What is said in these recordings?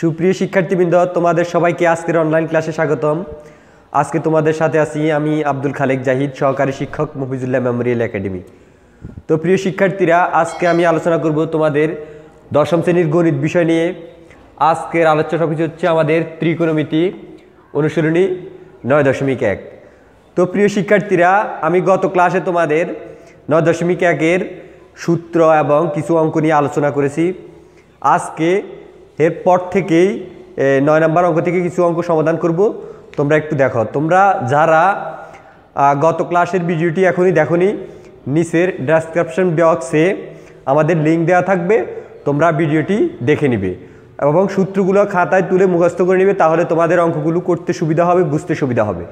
সুপ্রিয় শিক্ষার্থীবৃন্দ, তোমাদের সবাইকে আজকের অনলাইন ক্লাসে স্বাগতম। আজকে তোমাদের সাথে আছি আমি আব্দুল খালেক জাহিদ, সহকারী শিক্ষক মফিজুল্লাহ মেমোরিয়াল একাডেমি। তো প্রিয় শিক্ষার্থীরা, আজকে আমি আলোচনা করব তোমাদের দশম শ্রেণির গণিত বিষয় নিয়ে। আজকের আলোচ্য টপিক হচ্ছে আমাদের ত্রিকোণমিতি অনুসরণী নয় দশমিক এক। তো প্রিয় শিক্ষার্থীরা, আমি গত ক্লাসে তোমাদের নয় দশমিক একের সূত্র এবং কিছু অঙ্ক নিয়ে আলোচনা করেছি। আজকে এরপর থেকেই নয় নম্বর অঙ্ক থেকে কিছু অঙ্ক সমাধান করব। তোমরা একটু দেখো। তোমরা যারা গত ক্লাসের ভিডিওটি এখনই দেখোনি নিচের ডেসক্রিপশন বক্সে আমাদের লিঙ্ক দেওয়া থাকবে, তোমরা ভিডিওটি দেখে নিবে। এবং সূত্রগুলো খাতায় তুলে মুখস্থ করে নিবে, তাহলে তোমাদের অঙ্কগুলো করতে সুবিধা হবে, বুঝতে সুবিধা হবে।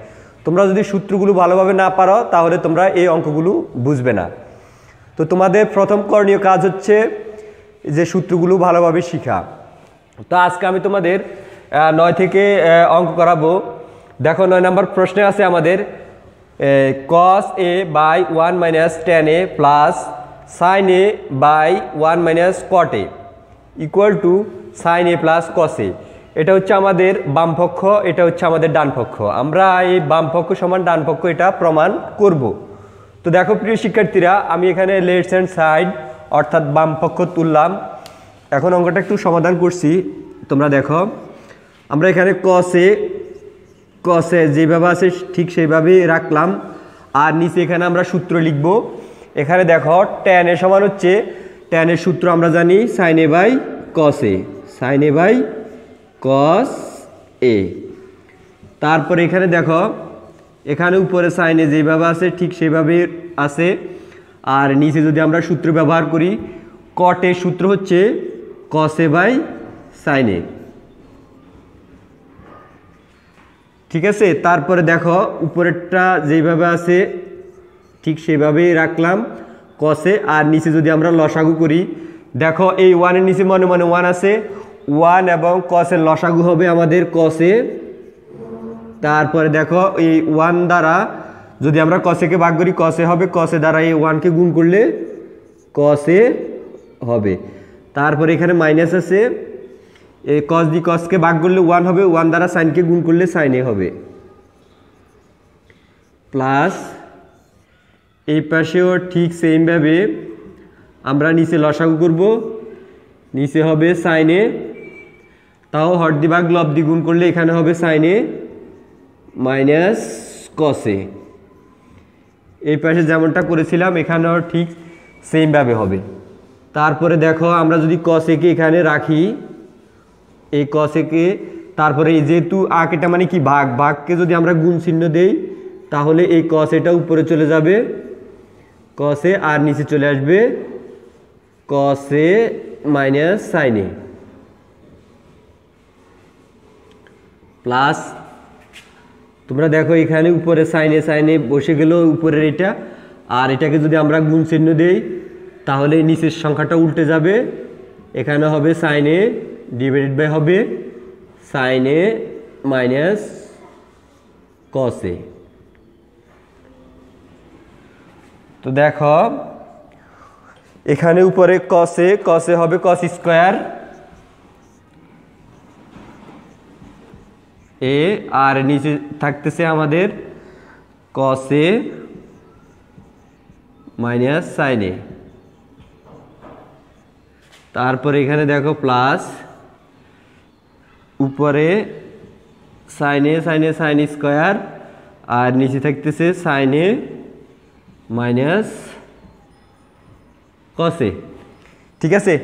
তোমরা যদি সূত্রগুলো ভালোভাবে না পারো, তাহলে তোমরা এই অঙ্কগুলো বুঝবে না। তো তোমাদের প্রথম করণীয় কাজ হচ্ছে যে সূত্রগুলো ভালোভাবে শিখা। তো আজকে আমি তোমাদের নয় থেকে অঙ্ক করাবো। দেখো নয় নম্বর প্রশ্নে আছে আমাদের cos A by one minus tan A plus sin A by one minus cot A equal to sin A plus cos A এটা হচ্ছে আমাদের বামপক্ষ এটা হচ্ছে আমাদের ডানপক্ষ আমরা এই বামপক্ষ সমান ডানপক্ষ এটা প্রমাণ করব। তো দেখো প্রিয় শিক্ষার্থীরা, আমি এখানে লেফট হ্যান্ড সাইড অর্থাৎ বামপক্ষ তুললাম। এখন অঙ্কটা একটু সমাধান করছি। তোমরা দেখো, আমরা এখানে কসে কসে যেভাবে আছে ঠিক সেইভাবেই রাখলাম। আর নিচে এখানে আমরা সূত্র লিখব। এখানে দেখো ট্যানে সমান হচ্ছে ট্যানের সূত্র আমরা জানি সাইনে বাই কসে সাইনে বাই কস এ তারপরে এখানে দেখো, এখানে উপরে সাইনে যেভাবে আছে ঠিক সেভাবে আছে। আর নিচে যদি আমরা সূত্র ব্যবহার করি কটের সূত্র হচ্ছে কসে বাই সাইনে ঠিক আছে? তারপরে দেখো, উপরেরটা যেভাবে আছে, ঠিক সেভাবেই রাখলাম, কসে। আর নিচে যদি আমরা লসাগু করি, দেখো এই ওয়ানের নিচে মনে মনে ওয়ান আছে। ওয়ান এবং কসের লসাগু হবে আমাদের কসে। তারপরে দেখো, এই ওয়ান দ্বারা যদি আমরা কসেকে ভাগ করি, কসে হবে, কসে দ্বারা এই ওয়ানকে গুণ করলে কসে হবে। তারপরে এখানে মাইনাস আছে কস দি কসকে ভাগ করলে ওয়ান হবে ওয়ান দ্বারা সাইনকে গুণ করলে সাইনে হবে। প্লাস এই পাশেও ঠিক সেমভাবে আমরা নিচে লসাগু করব, নিচে হবে সাইনে তাও হরদি ভাগ লব্দি গুণ করলে এখানে হবে সাইনে মাইনাস কসে এই পাশে যেমনটা করেছিলাম, এখানেও ঠিক সেমভাবে হবে। তারপরে দেখো, আমরা যদি কসেকে এখানে রাখি, এই কসেকে তারপরে এই যেহেতু আক এটা মানে কি ভাগ, ভাগকে যদি আমরা গুণ চিহ্ন দেই, তাহলে এই কস এটা উপরে চলে যাবে। কসে আর নিচে চলে আসবে কসে মাইনাস সাইনে প্লাস তোমরা দেখো এখানে উপরে সাইনে সাইনে বসে গেল উপরের এটা। আর এটাকে যদি আমরা গুণ চিহ্ন দেই তাহলে নিচের সংখ্যাটা উল্টে যাবে। এখানে হবে সাইনে ডিভাইডেড বাই হবে সাইনে মাইনাস কসে তো দেখো, এখানে উপরে কসে কসে হবে কস স্কোয়ার এ আর নিচে থাকতেছে আমাদের কসে মাইনাস সাইনে তারপরে এখানে দেখো প্লাস উপরে সাইনে সাইনে সাইন স্কোয়ার আর নিচে থাকতেছে সাইনে মাইনাস কসে ঠিক আছে?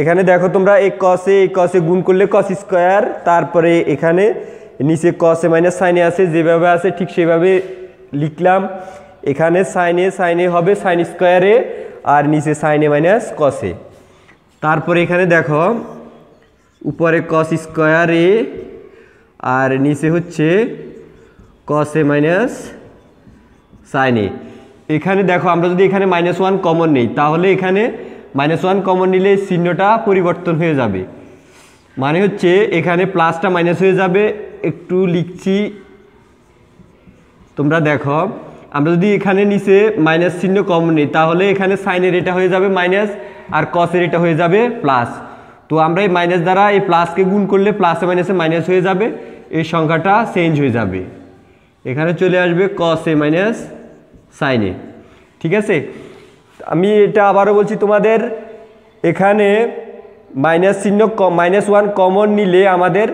এখানে দেখো তোমরা এই কসে এই কসে গুণ করলে কস স্কোয়ার তারপরে এখানে নিচে কসে মাইনাস সাইনে আছে, যেভাবে আছে ঠিক সেভাবে লিখলাম। এখানে সাইনে সাইনে হবে সাইন স্কোয়ারে আর নিচে সাইনে মাইনাস কসে তারপরে এখানে দেখো, উপরে কস স্কোয়ার এ, আর নিচে হচ্ছে কস এ মাইনাস সাইন এ এখানে দেখো, আমরা যদি এখানে মাইনাস ওয়ান কমন নেই, তাহলে এখানে মাইনাস ওয়ান কমন নিলে চিহ্নটা পরিবর্তন হয়ে যাবে। মানে হচ্ছে এখানে প্লাসটা মাইনাস হয়ে যাবে। একটু লিখছি। তোমরা দেখো আমরা যদি এখানে নিচে মাইনাস চিহ্ন কমন নিই, তাহলে এখানে সাইনের এটা হয়ে যাবে মাইনাস আর কসের এটা হয়ে যাবে প্লাস তো আমরা এই মাইনাস দ্বারা এই প্লাসকে গুণ করলে প্লাসে মাইনাসে মাইনাস হয়ে যাবে, এই সংখ্যাটা চেঞ্জ হয়ে যাবে। এখানে চলে আসবে কস মাইনাস সাইনে ঠিক আছে? আমি এটা আবারও বলছি, তোমাদের এখানে মাইনাস চিহ্ন কম মাইনাস ওয়ান কমন নিলে আমাদের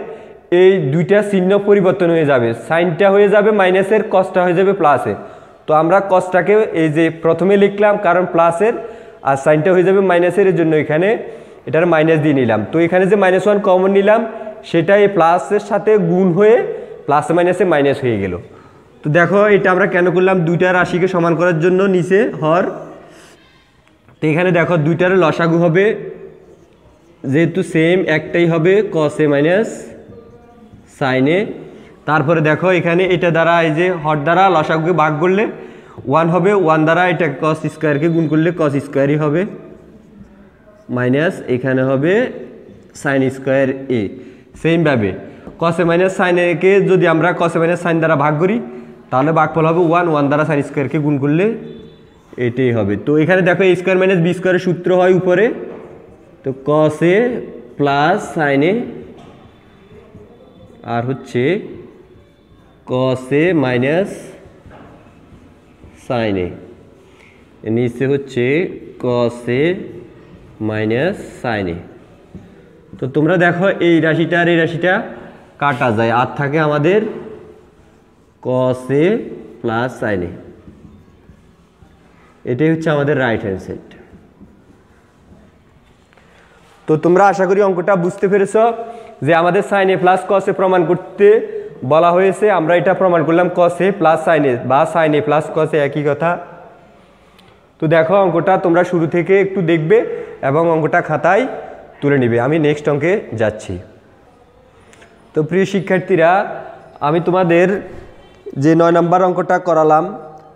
এই দুইটা চিহ্ন পরিবর্তন হয়ে যাবে। সাইনটা হয়ে যাবে মাইনাসের কসটা হয়ে যাবে প্লাসের তো আমরা কসটাকে এই যে প্রথমে লিখলাম, কারণ প্লাসের আর সাইনটা হয়ে যাবে মাইনাসের জন্য এখানে এটার মাইনাস দিয়ে নিলাম। তো এখানে যে মাইনাস ওয়ান কমন নিলাম, সেটা এই প্লাসের সাথে গুণ হয়ে প্লাস মাইনাসে মাইনাস হয়ে গেল। তো দেখো, এটা আমরা কেন করলাম? দুইটা রাশিকে সমান করার জন্য নিচে হর। তো এখানে দেখো, দুইটার লসাগু হবে, যেহেতু সেম একটাই হবে কসে মাইনাস সাইনে তারপরে দেখো এখানে এটা দ্বারা এই যে হর দ্বারা লসাগুকে ভাগ করলে ওয়ান হবে ওয়ান দ্বারা এটা কস স্কোয়ারকে গুণ করলে কস স্কোয়ারই হবে মাইনাস এখানে হবে সাইন স্কোয়ার এ সেমভাবে কসে মাইনাস সাইন একে যদি আমরা কসে মাইনাস সাইন দ্বারা ভাগ করি, তাহলে ভাগফল হবে ওয়ান ওয়ান দ্বারা সাইন স্কোয়ারকে গুণ করলে এটাই হবে। তো এখানে দেখো স্কোয়ার মাইনাস বি স্কোয়ারের সূত্র হয় উপরে, তো কসে প্লাস সাইনে আর হচ্ছে কসে মাইনাস সাইনে নিচে হচ্ছে কসে মাইনাস সাইনে তো তোমরা দেখো এই রাশিটা আর এই রাশিটা কাটা যায়, আর থাকে আমাদের কসে প্লাস সাইনে এটাই হচ্ছে আমাদের রাইট হ্যান্ড সাইড তো তোমরা আশা করি অঙ্কটা বুঝতে পেরেছ যে আমাদের সাইনে প্লাস কসে প্রমাণ করতে বলা হয়েছে, আমরা এটা প্রমাণ করলাম কসে প্লাস সাইনে বা সাইনে প্লাস কসে একই কথা। তো দেখো অঙ্কটা তোমরা শুরু থেকে একটু দেখবে এবং অঙ্কটা খাতায় তুলে নিবে। আমি নেক্সট অঙ্কে যাচ্ছি। তো প্রিয় শিক্ষার্থীরা, আমি তোমাদের যে নয় নম্বর অঙ্কটা করালাম,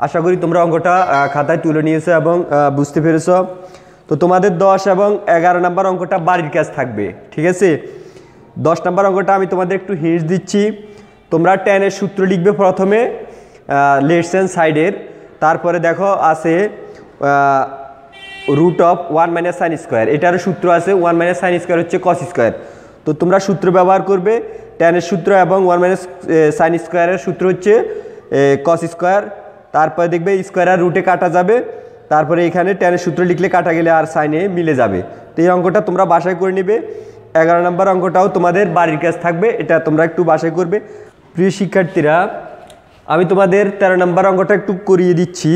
আশা করি তোমরা অঙ্কটা খাতায় তুলে নিয়েছো এবং বুঝতে পেরেছ। তো তোমাদের দশ এবং এগারো নম্বর অঙ্কটা বাড়ির কাজ থাকবে, ঠিক আছে? দশ নম্বর অঙ্কটা আমি তোমাদের একটু হিন্স দিচ্ছি। তোমরা টেনের সূত্র লিখবে প্রথমে লেটস অ্যান্ড সাইডের তারপরে দেখো আছে root of one minus sin square এটারও সূত্র আছে ওয়ান মাইনাস সাইন স্কোয়ার হচ্ছে কস স্কোয়ার তো তোমরা সূত্র ব্যবহার করবে টেনের সূত্র এবং ওয়ান মাইনাস সাইন স্কোয়ারের সূত্র হচ্ছে কস স্কোয়ার তারপরে দেখবে স্কোয়ার আর রুটে কাটা যাবে। তারপরে এখানে টেনের সূত্র লিখলে কাটা গেলে আর সাইনে মিলে যাবে। তো এই অঙ্কটা তোমরা বাসায় করে নিবে। এগারো নম্বর অঙ্কটাও তোমাদের বাড়ির কাজ থাকবে, এটা তোমরা একটু বাসায় করবে। প্রিয় শিক্ষার্থীরা, আমি তোমাদের তেরো নম্বর অঙ্কটা একটু করিয়ে দিচ্ছি।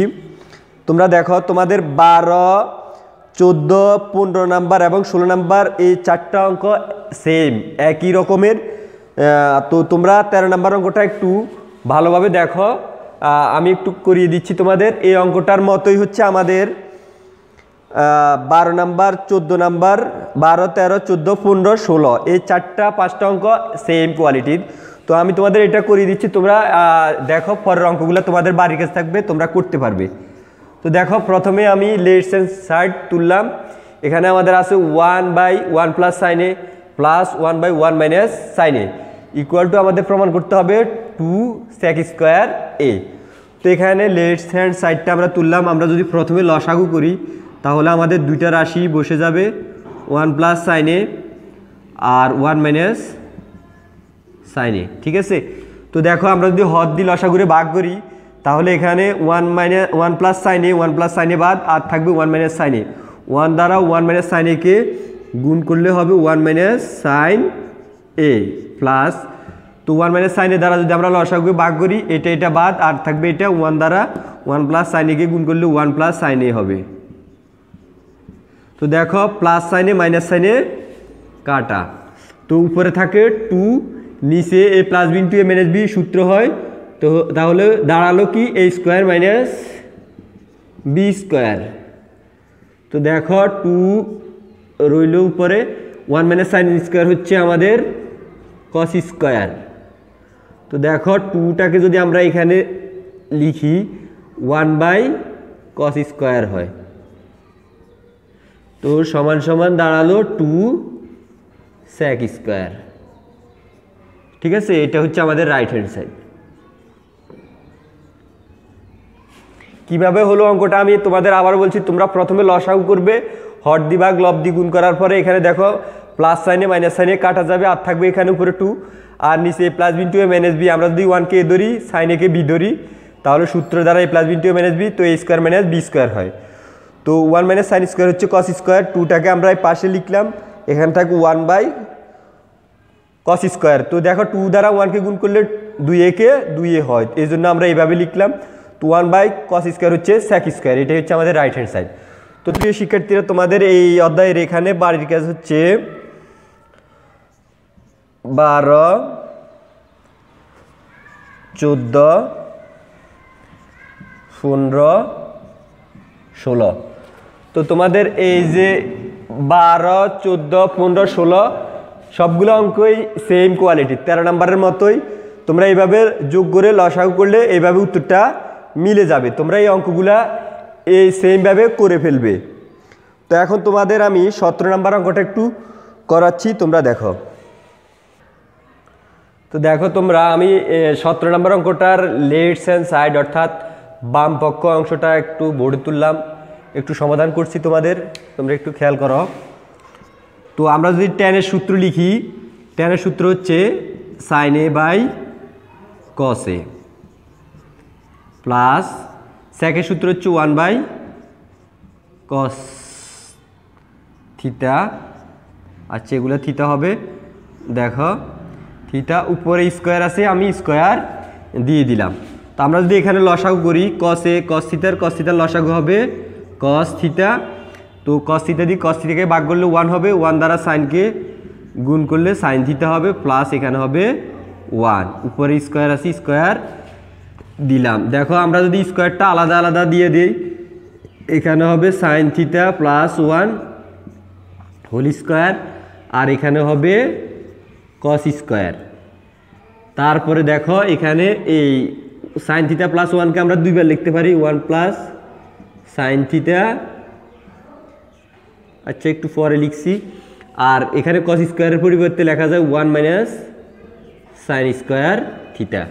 তোমরা দেখো, তোমাদের বারো, চোদ্দ, পনেরো নাম্বার এবং ষোলো নাম্বার এই চারটা অঙ্ক সেম একই রকমের। তো তোমরা তেরো নাম্বার অঙ্কটা একটু ভালোভাবে দেখো। আমি একটু করিয়ে দিচ্ছি তোমাদের। এই অঙ্কটার মতোই হচ্ছে আমাদের বারো নাম্বার, চোদ্দ নাম্বার, বারো, তেরো, চোদ্দ, পনেরো, ষোলো। এই চারটা, পাঁচটা অঙ্ক সেম কোয়ালিটির তো আমি তোমাদের এটা করিয়ে দিচ্ছি, তোমরা দেখো পরের অঙ্কগুলো তোমাদের বাড়ির কাছে থাকবে, তোমরা করতে পারবে। তো দেখো, প্রথমে আমি লেটস অ্যান্ড সাইড তুললাম। এখানে আমাদের আছে one by one plus sin A plus one by one minus sin A equal to আমাদের প্রমাণ করতে হবে টু স্যাক স্কোয়ার এ। তো এখানে লেটস হ্যান্ড সাইডটা আমরা তুললাম, আমরা যদি প্রথমে লসাগু করি, তাহলে আমাদের দুইটা রাশি বসে যাবে, ওয়ান প্লাস সাইনে আর ওয়ান মাইনাস সাইনে ঠিক আছে? তো দেখো, আমরা যদি হদ দিয়ে লসাগুরে ভাগ করি, তাহলে এখানে one minus one plus sin A one plus sin A বাদ, আর থাকবে one minus sin A one দ্বারা ওয়ান মাইনাস সাইন সাইনেকে গুণ করলে হবে one minus sin A plus তো ওয়ান মাইনাস সাইনের দ্বারা যদি আমরা লসাগুকে ভাগ করি, এটা এটা বাদ, আর থাকবে এটা ওয়ান দ্বারা ওয়ান প্লাস সাইন সাইনেকে গুণ করলে ওয়ান প্লাস সাইনে হবে। তো দেখো প্লাস সাইনে মাইনাস সাইনে কাটা। তো উপরে থাকে টু নিচে A plus B into A minus B সূত্র হয়, তো তাহলে দাঁড়াল কি A square minus B square তো দেখো টু রইল উপরে ওয়ান মাইনাস সাইন স্কোয়ার হচ্ছে আমাদের কস স্কোয়ার তো দেখো টুটাকে যদি আমরা এখানে লিখি ওয়ান বাই কস স্কোয়ার হয়। তো সমান সমান দাঁড়াল টু স্যাক স্কোয়ার ঠিক আছে? এটা হচ্ছে আমাদের রাইট হ্যান্ড সাইড কীভাবে হলো অঙ্কটা? আমি তোমাদের আবার বলছি, তোমরা প্রথমে লসাগু করবে হর দিবাগ লব গুণ করার পরে এখানে দেখো প্লাস সাইনে মাইনাস সাইনে কাটা যাবে, আর থাকবে এখানে উপরে টু আর নিচে A plus B in to A minus B আমরা যদি ওয়ানকে এ ধরি সাইন একে বি ধরি, তাহলে সূত্র দ্বারা A plus B in to A minus B তো A square minus B square হয়। তো ওয়ান মাইনাস সাইন স্কোয়ার হচ্ছে কস স্কোয়ার টুটাকে আমরা পাশে লিখলাম, এখানে থাকবে ওয়ান বাই কস স্কোয়ার তো দেখো টু দ্বারা ওয়ানকে গুণ করলে দুই একে দুই এ হয়। এই জন্য আমরা এইভাবে লিখলাম। Two one by cos square হচ্ছে স্যাক স্কোয়ার এটাই হচ্ছে আমাদের রাইট হ্যান্ড সাইড তো প্রিয় শিক্ষার্থীরা, তোমাদের এই অধ্যায়ের এখানে বাড়ির কাজ হচ্ছে বারো, চোদ্দ, পনেরো, ষোলো। তো তোমাদের এই যে বারো, চোদ্দ, পনেরো, ষোলো সবগুলো অঙ্কই সেম কোয়ালিটি তেরো নম্বরের মতোই। তোমরা এইভাবে যোগ করে লসাগু করলে এইভাবে উত্তরটা মিলে যাবে। তোমরা এই অঙ্কগুলা এই সেমভাবে করে ফেলবে। তো এখন তোমাদের আমি সতেরো নম্বর অঙ্কটা একটু করাচ্ছি, তোমরা দেখো। তো দেখো তোমরা, আমি সতেরো নম্বর অঙ্কটার লেটস অ্যান্ড সাইড অর্থাৎ বাম পক্ষ অংশটা একটু বোর্ডে তুললাম। একটু সমাধান করছি তোমাদের, তোমরা একটু খেয়াল করো। তো আমরা যদি টেনের সূত্র লিখি টেনের সূত্র হচ্ছে sin A by cos A plus second সূত্র হচ্ছে ওয়ান বাই কস থিতা আচ্ছা এগুলো থিতা হবে, দেখো থিতা উপরে স্কোয়ার আছে, আমি স্কোয়ার দিয়ে দিলাম। তো আমরা যদি এখানে লসাগু করি কস এ কস থিতার কস থিতার লসাগু হবে কস থিতা তো কস দিয়ে কস থিতাকে ভাগ করলে ওয়ান হবে ওয়ান দ্বারা সাইনকে গুণ করলে সাইন থিতা হবে প্লাস এখানে হবে ওয়ান উপরে স্কোয়ার আছে স্কোয়ার দিলাম। দেখো আমরা যদি স্কোয়ারটা আলাদা আলাদা দিয়ে দিই, এখানে হবে sin theta plus one whole square আর এখানে হবে কস স্কোয়ার তারপরে দেখো এখানে এই সাইন থিতা প্লাস ওয়ানকে আমরা দুইবার লিখতে পারি ওয়ান প্লাস সাইন থিতা আচ্ছা একটু পরে লিখছি। আর এখানে কস স্কোয়ারের পরিবর্তে লেখা যায় one minus sin square theta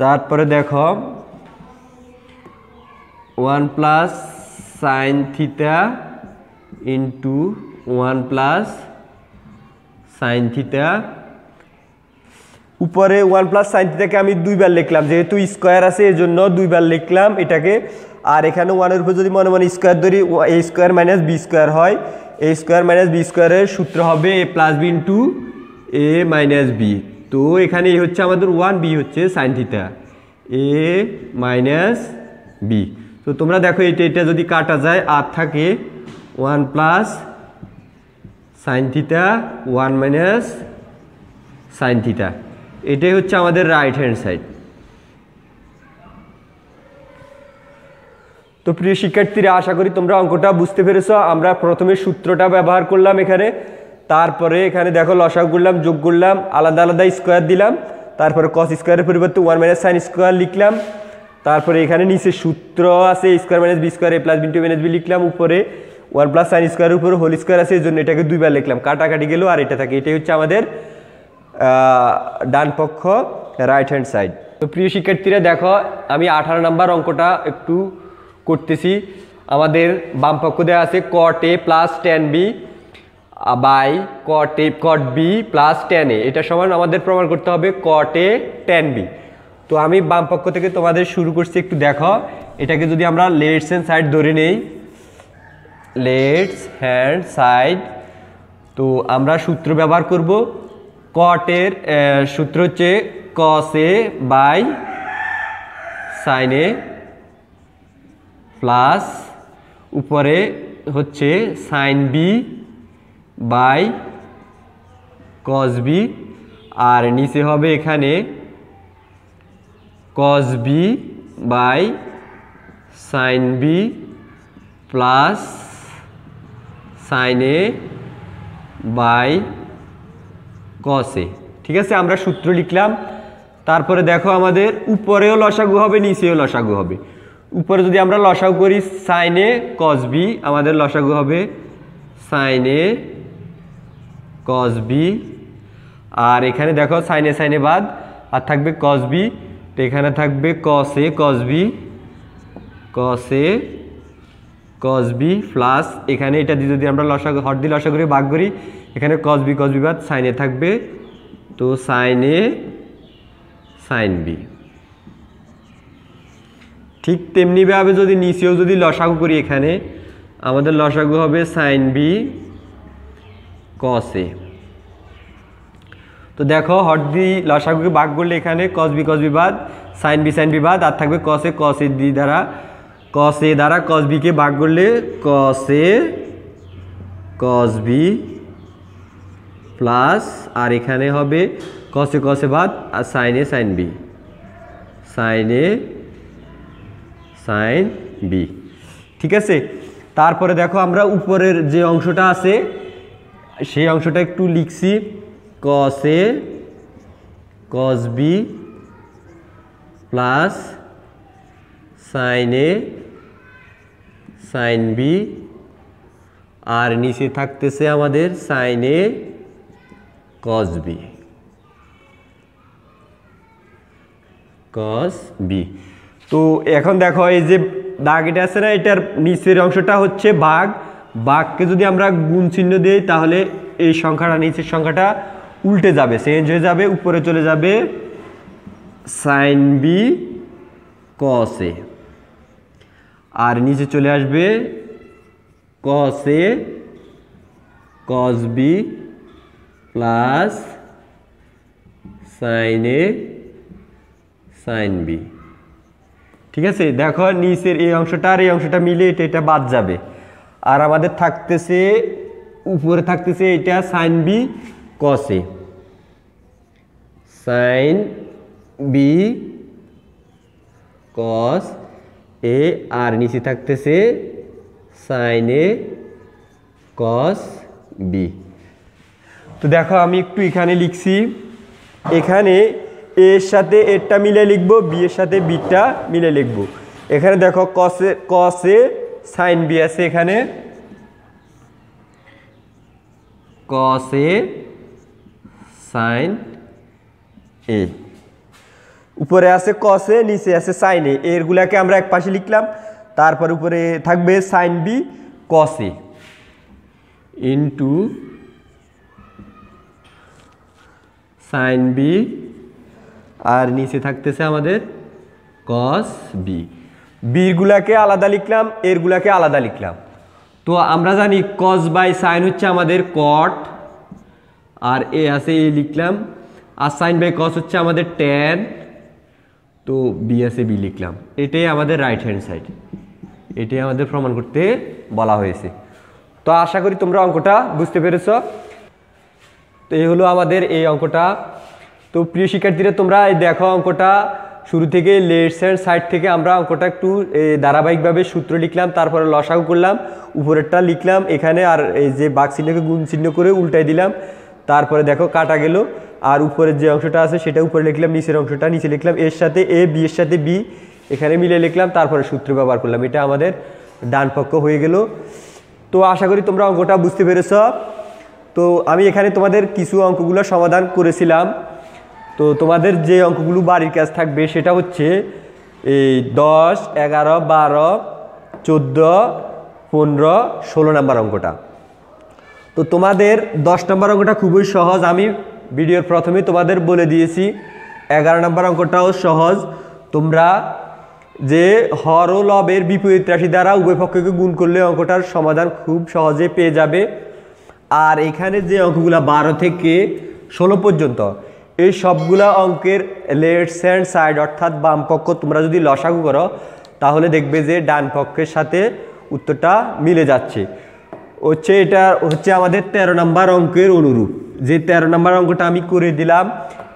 তারপরে দেখো one plus sin theta into one plus sin theta উপরে ওয়ান প্লাস সাইন থিটাকে আমি দুইবার লিখলাম, যেহেতু স্কোয়ার আছে এই জন্য দুইবার লিখলাম এটাকে আর এখানে ওয়ানের উপর যদি মনে মনে স্কোয়ার ধরি A square minus B square হয় এ স্কোয়ার মাইনাস বি স্কোয়ারের সূত্র হবে A plus B into A minus B তো এখানে এ হচ্ছে আমাদের ওয়ান বি হচ্ছে sin theta A minus B তো তোমরা দেখো এটা এটা যদি কাটা যায়, আর থাকে one plus sin theta one minus sin theta এটাই হচ্ছে আমাদের রাইট হ্যান্ড সাইড তো প্রিয় শিক্ষার্থীরা, আশা করি তোমরা অঙ্কটা বুঝতে পেরেছ। আমরা প্রথমে সূত্রটা ব্যবহার করলাম এখানে। তারপরে এখানে দেখো লসাগ করলাম, যোগ করলাম, আলাদা আলাদা স্কোয়ার দিলাম। তারপরে কস স্কোয়ারের পরিবর্তে ওয়ান মাইনাস সাইন স্কোয়ার লিখলাম। তারপরে এখানে নিচে সূত্র আছে square minus B square A plus B to minus B লিখলাম উপরে। ওয়ান প্লাস সাইন স্কোয়ারের উপরে হোল স্কোয়ার আছে এই জন্য এটাকে দুইবার লিখলাম। কাটাকাটি গেল আর এটা থাকে। এটাই হচ্ছে আমাদের ডান পক্ষ রাইট হ্যান্ড সাইড তো প্রিয় শিক্ষার্থীরা, দেখো আমি আঠারো নাম্বার অঙ্কটা একটু করতেছি। আমাদের বাম পক্ষ দেওয়া আছে cot A plus tan B by cot A cot B plus tan A এটা সমান আমাদের প্রমাণ করতে হবে কট এ টেন বি তো আমি বাম পক্ষ থেকে তোমাদের শুরু করছি, একটু দেখো। এটাকে যদি আমরা লেটস হ্যান্ড সাইড ধরে নেই লেটস হ্যান্ড সাইড তো আমরা সূত্র ব্যবহার করব। কটের সূত্র হচ্ছে কস বাই সাইন প্লাস উপরে হচ্ছে sin B by cos B আর নিচে হবে এখানে cos B by sin B plus sin A by cos A ঠিক আছে, আমরা সূত্র লিখলাম। তারপরে দেখো আমাদের উপরেও লসাগু হবে, নিচেও লসাগু হবে। উপরে যদি আমরা লসাগু করি সাইনে কস বি আমাদের লসাগু হবে সাইনে কস বি আর এখানে দেখো সাইনে সাইনে বাদ, আর থাকবে কস বি তো এখানে থাকবে cos A cos B cos A cos B plus এখানে এটা দিয়ে যদি আমরা লসাগু হট দিয়ে লসাগু করে ভাগ করি, এখানে কস বি কস বি বাদ সাইনে থাকবে। তো সাইনে সাইন বি ঠিক তেমনিভাবে যদি নিচেও যদি লসাগু করি এখানে, আমাদের লসাগু হবে সাইন বি কস তো দেখো হট দি লসাগুকে ভাগ করলে এখানে কস বি কস বি বাদ সাইন বি সাইন বি বাদ, আর থাকবে কস কস দি দ্বারা কসে দ্বারা কস বিকে ভাগ করলে কস কস বি প্লাস আর এখানে হবে কসে কস বাদ, আর sin A sin B sin sin B ঠিক আছে? তারপরে দেখো আমরা উপরের যে অংশটা আছে, সেই অংশটা একটু লিখছি। Cos A cos B plus sin A sin B আর নিচে থাকতেছে আমাদের sin A cos B cos B তো এখন দেখো এই যে দাগ এটা আছে না, এটার নিচের অংশটা হচ্ছে বাঘ। বাঘকে যদি আমরা গুণ চিহ্ন দিই, তাহলে এই সংখ্যাটা, নিচের সংখ্যাটা উল্টে যাবে চেঞ্জ হয়ে যাবে, উপরে চলে যাবে সাইন বি কস আর নিচে চলে আসবে cos cos B plus sin A sin B ঠিক আছে? দেখো, নিচের এই অংশটা আর এই অংশটা মিলে এটা এটা বাদ যাবে। আর আমাদের থাকতেছে, উপরে থাকতেছে এটা sin B cos A sin B cos A আর নিচে থাকতেছে সাইন এ কস বি তো দেখো, আমি একটু এখানে লিখছি। এখানে এর সাথে এরটা মিলে লিখব, বি এর সাথে বিটা মিলে লিখব। এখানে দেখো কসে কসে সাইন বি আছে এখানে। কসে সাইন এ উপরে আছে কসে নিচে আছে সাইন এ এরগুলাকে আমরা এক পাশে লিখলাম, তারপর উপরে থাকবে sin B cos A into sin B আর নিচে থাকতেছে আমাদের কস বি বিরগুলাকে আলাদা লিখলাম এরগুলাকে আলাদা লিখলাম। তো আমরা জানি কস বাই সাইন হচ্ছে আমাদের কট আর এ আছে এ লিখলাম, আর সাইন বাই কস হচ্ছে আমাদের ট্যান তো বি আছে বি লিখলাম। এটাই আমাদের রাইট হ্যান্ড সাইড এটাই আমাদের প্রমাণ করতে বলা হয়েছে। তো আশা করি তোমরা অঙ্কটা বুঝতে পেরেছ। তো এই হলো আমাদের এই অঙ্কটা। তো প্রিয় শিক্ষার্থীরা, তোমরা দেখো অঙ্কটা শুরু থেকে লেফট হ্যান্ড সাইড থেকে আমরা অঙ্কটা একটু ধারাবাহিকভাবে সূত্র লিখলাম, তারপরে লসাগু করলাম, উপরেরটা লিখলাম, এখানে আর এই যে বাঘ চিহ্নকে গুণ চিহ্ন করে উল্টাই দিলাম, তারপরে দেখো কাটা গেল, আর উপরের যে অংশটা আছে সেটা উপরে লিখলাম, নিচের অংশটা নিচে লিখলাম, এর সাথে এ, বি, এর সাথে বি, এখানে মিলে লিখলাম, তারপরে সূত্র ব্যবহার করলাম, এটা আমাদের ডান পক্ষ হয়ে গেল। তো আশা করি তোমরা অঙ্কটা বুঝতে পেরেছ। তো আমি এখানে তোমাদের কিছু অঙ্কগুলো সমাধান করেছিলাম। তো তোমাদের যে অঙ্কগুলো বাড়ির কাজ থাকবে সেটা হচ্ছে এই দশ, এগারো, বারো, চোদ্দ, পনেরো, ষোলো নাম্বার অঙ্কটা। তো তোমাদের দশ নম্বর অঙ্কটা খুবই সহজ। আমি ভিডিওর প্রথমে তোমাদের বলে দিয়েছি, এগারো নাম্বার অঙ্কটাও সহজ। তোমরা যে হর ও লবের বিপরীত রাশি দ্বারা উভয় পক্ষকে গুণ করলে অঙ্কটার সমাধান খুব সহজে পেয়ে যাবে। আর এখানে যে অঙ্কগুলো বারো থেকে ষোলো পর্যন্ত এই সবগুলা অঙ্কের লেফট হ্যান্ড সাইড অর্থাৎ বাম পক্ষ, তোমরা যদি লসাগু করো, তাহলে দেখবে যে ডান পক্ষের সাথে উত্তরটা মিলে যাচ্ছে। হচ্ছে এটা, হচ্ছে আমাদের ১৩ নাম্বার অঙ্কের অনুরূপ। যে ১৩ নাম্বার অঙ্কটা আমি করে দিলাম,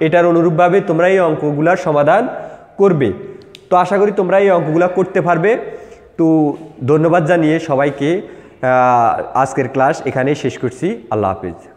এটার অনুরূপভাবে তোমরা এই অঙ্কগুলার সমাধান করবে। তো আশা করি তোমরা এই অঙ্কগুলো করতে পারবে। তো ধন্যবাদ জানিয়ে সবাইকে আজকের ক্লাস এখানেই শেষ করছি। আল্লাহ হাফিজ।